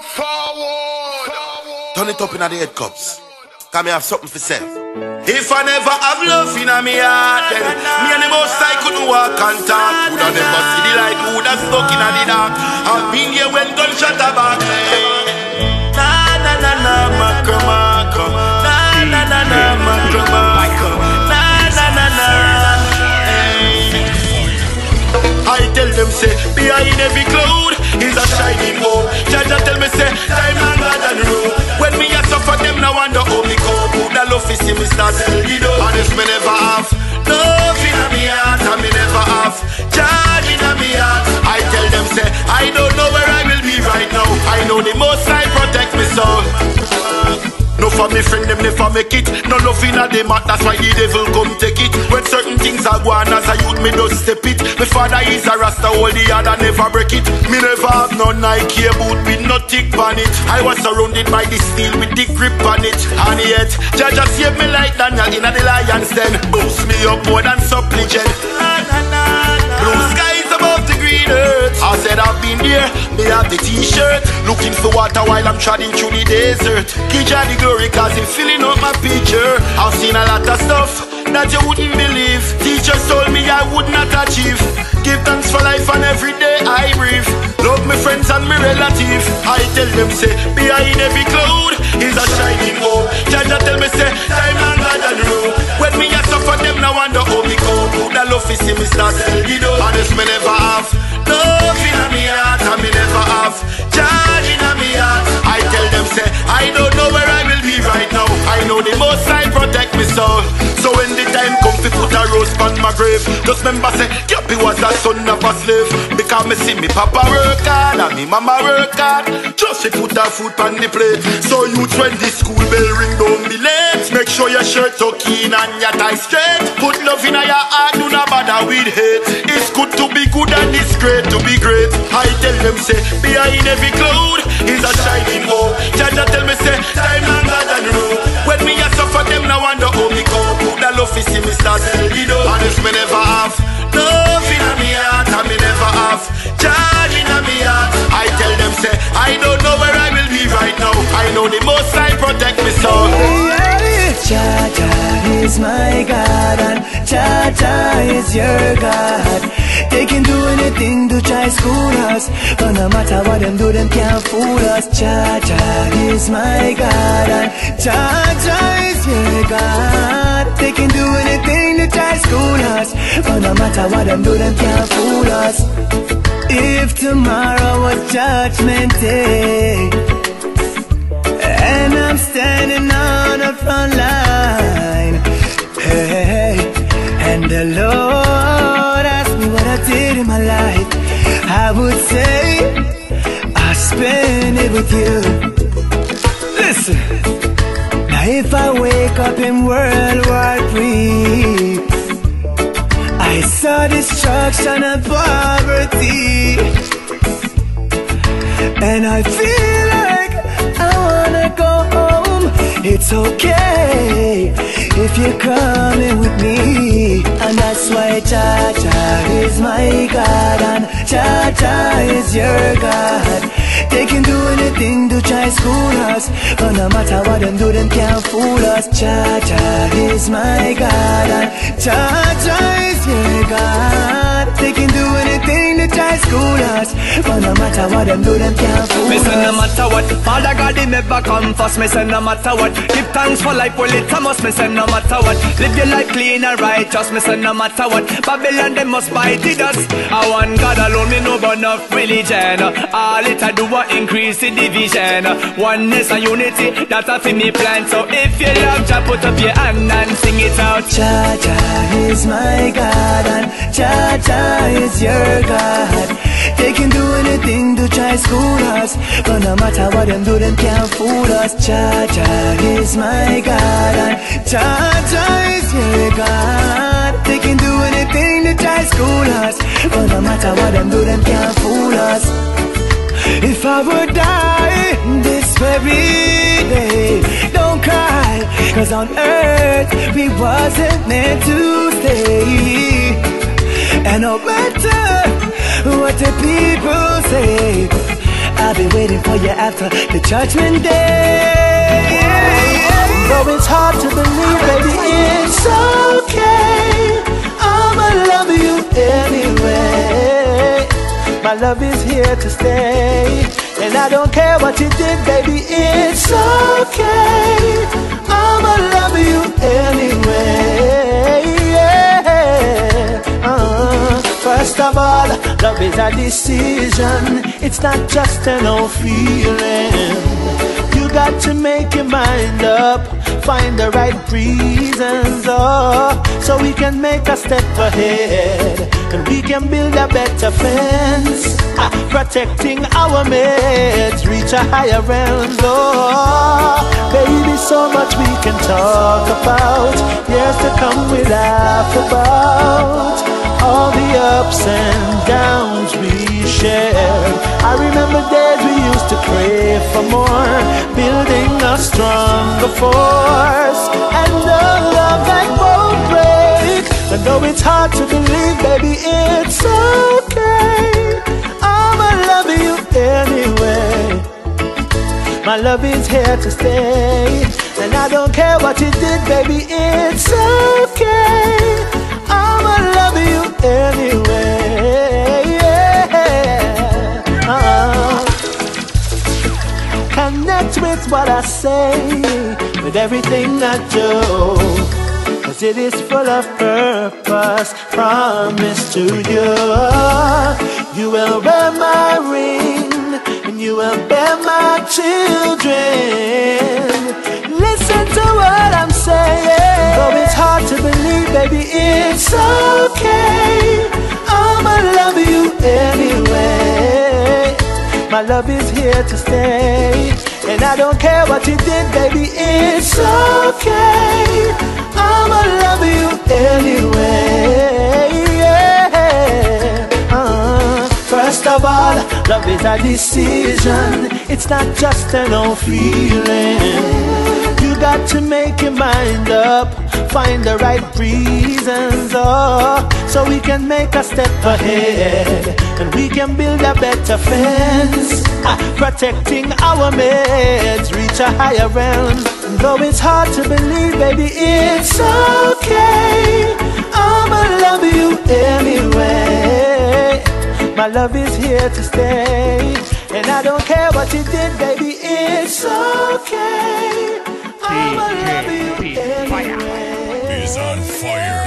Forward. Turn it up in the head cups. Come have something for say. If I never have love in my heart, then me and the most I couldn't walk and talk. Would I never see the light, would have stuck in the dark. I've been here when gunshot are back. Na na na na, Maka Maka. Na na na na, Maka Maka. Na na na na. Hey. I tell them say behind every cloud is for me friend them never make it. No love in a them heart, that's why the devil come take it. When certain things are going as a youth me just step it. My father is a rasta all the other never break it. Me never have no Nike boot with no tick on it I was surrounded by the steel with the grip on it. And yet Jah just save me like Daniel in a the lion's den. Boost me up more than supplicant Blue the green earth. I said I've been there, me have the t-shirt. Looking for water while I'm trotting through the desert. Give Jah the glory cause he filling up my picture. I've seen a lot of stuff that you wouldn't believe. Teachers told me I would not achieve. Give thanks for life and every day I breathe. Love my friends and my relatives. I tell them say behind every cloud is a shining hope Jah Jah tell me say time longer than road When me a suffer them now wonder love is see me start know And if me never have grave. Just remember say Gappy was a son of a slave. Because me see me papa work hard And me mama work hard. Just to put a food on the plate. So you when the school bell ring don't be late. Make sure your shirt tuck in and your tie straight. Put love in your heart do not bother with hate. It's good to be good and it's great to be great. I tell them say behind every cloud is a shining hope. Jah Jah tell me say time longer than road When me a suffer them now me Who the love is see me start you know And if me never have love in me heart And me never have joy in me heart I tell them say I don't know where I will be right now I know the most I protect me soul Jah Jah is my God and Jah Jah is your God. They can do anything to try school us, but no matter what them do, them can't fool us. Jah Jah is my God and Jah Jah is your God. They can do anything to try to school us, but no matter what them do, them can't fool us. If tomorrow was Judgment Day. And I'm standing on the front line. Hey, and the Lord asked me what I did in my life. I would say, I spent it with you. Listen, if I wake up in World War III, I saw destruction and poverty. And I feel like I wanna go home. It's okay if you're coming with me. And that's why Jah is my God and Jah is your God. They can do anything to try school us, but no matter what them do, them can't fool us. Jah Jah is my God and Jah Jah is your God. They can do anything to try school us, but no matter what them do, them can't fool Me us. say no matter what, Father God him never come first. Me say no matter what, give thanks for life, well it's a must. Me say no matter what, live your life clean and righteous. Me say no matter what, Babylon they must fight it us. I want God alone, me know but enough religion. All it I do is increase the division. Oneness and unity, that's a me plan. So if you love, just put up your hand and sing it out. Jah Jah is my God and Jah Jah is your God. They can do anything to try school us, but no matter what them do, them can't fool us. Jah is my God and Jah is your God. They can do anything to try school us, but no matter what them do, them can't fool us. If I would die this very day, don't cry, cause on earth we wasn't meant to stay. And no matter what the people say, I've been waiting waiting for you after the judgment day. Though it's hard to believe, baby, it's okay. I'ma love you anyway. My love is here to stay. And I don't care what you did, baby, it's okay. I'ma love you anyway. First of all, love is a decision, it's not just an old feeling. You got to make your mind up, find the right reasons, oh, so we can make a step ahead. And we can build a better fence, ah, protecting our mates, reach a higher realm, oh, baby, so much we can talk about. Years to come, we laugh about all the ups and downs we shared. I remember days we used to pray for more, building a stronger force, and the love that won't break. And though it's hard to believe, baby, it's okay. My love is here to stay, and I don't care what you did, baby, it's okay. I'ma love you anyway. Yeah. Uh, connect with what I say, with everything I do. Cause it is full of purpose, promise to you. You will wear my ring, and you will bear my children. Listen to what I'm saying. Though it's hard to believe, baby, it's okay. I'ma love you anyway. My love is here to stay. And I don't care what you did, baby, it's okay. I'ma love you anyway. Love is a decision, it's not just an old feeling. You got to make your mind up, find the right reasons, oh, so we can make a step ahead and we can build a better fence, ah, protecting our mates, reach a higher realm. Though it's hard to believe, baby, it's okay. I'ma love you anyway. My love is here to stay, and I don't care what you did, baby, it's okay. I'ma love you DJ anyway. is on fire.